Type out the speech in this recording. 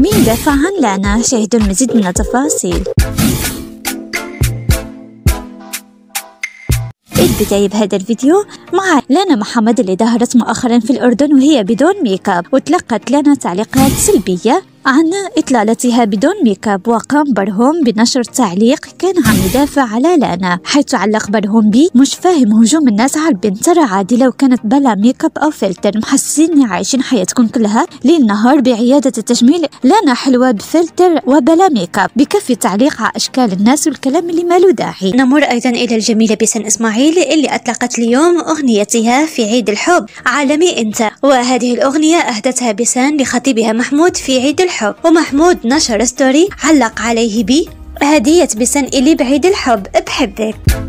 مين دافع عن لانا شاهدوا المزيد من التفاصيل. البداية بهذا الفيديو مع لانا محمد اللي ظهرت مؤخرا في الأردن وهي بدون make up وتلقت لانا تعليقات سلبية عن إطلالتها بدون make up وقام برهوم بنشر تعليق كان عم يدافع على لانا حيث علق برهوم بي مش فاهم هجوم الناس على البنت ترى عادي لو كانت بلا make up أو فلتر محسسيني عايشين حياتكم كلها ليل نهار بعيادة التجميل لانا حلوة بفلتر وبلا make up بكفي تعليق على أشكال الناس والكلام اللي ما له داعي. نمر أيضا إلى الجميلة بسن إسماعيل اللي أطلقت اليوم أغنيتها في عيد الحب عالمي أنت. وهذه الأغنية أهدتها بسان لخطيبها محمود في عيد الحب. ومحمود نشر ستوري علق عليه بي هدية بسن إلي بعيد الحب. بحبك.